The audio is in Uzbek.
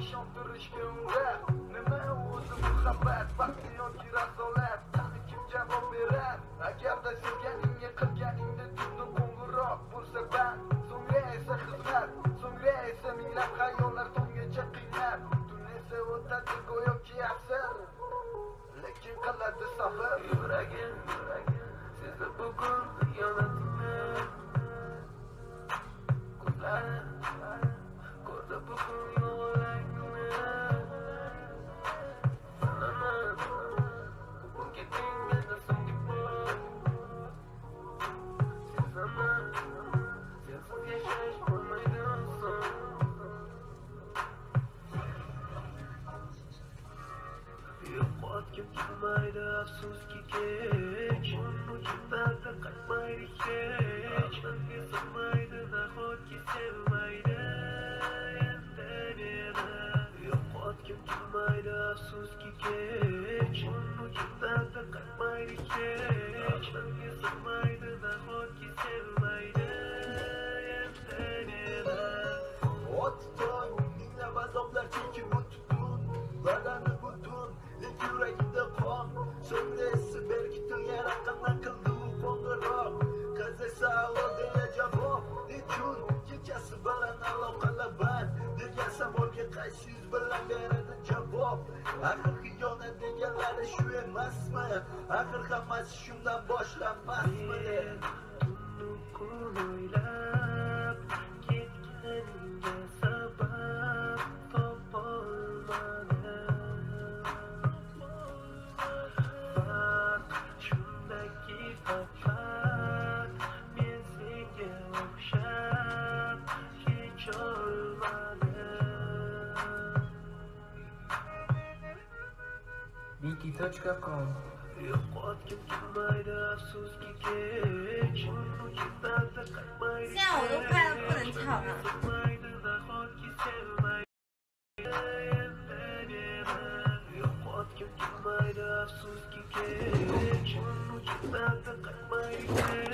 ishontirishga nima o'zi muhabbat vaqti yoki rasolat sani kim javob berar agarda sevganingga qilganingda tunni qo'ng'iroq bo'lsa band so'ngra esa xizmat so'ngra esa minglab tonggacha qiynab tun esa o'tadi go'yoki lekin qiladi safar Kim Çıkmaydı afsuz ki geç Onu çıktan da kaçmaydı hiç Anne sanmaydı nahut ki sevmaydı Yok. ot kim çıkmaydı afsuz ki geç Onu çıktan da kaçmaydı hiç Anne sanmaydı nahut savolga yuz bilan beradi javob Axir xiyonat deganlari shu emasmi Axir hammasi shundan boshlanmasmi Linkitante.com Eu corto de marassos que quente No de nada cai mais Não, eu quero Não, antes, calma. É eu corto de marassos que quente Não de nada cai mais